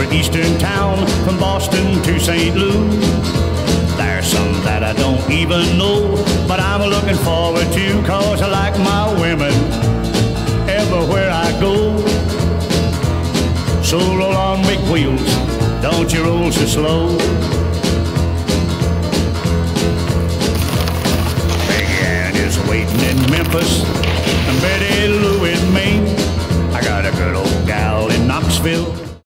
every eastern town from Boston to St. Louis. There's some that I don't even know, but I'm looking forward to cause I like my women everywhere I go. So roll on wheels, don't you roll so slow. Big Ann is waiting in Memphis, and Betty Lou in Maine. I got a good old gal in Knoxville.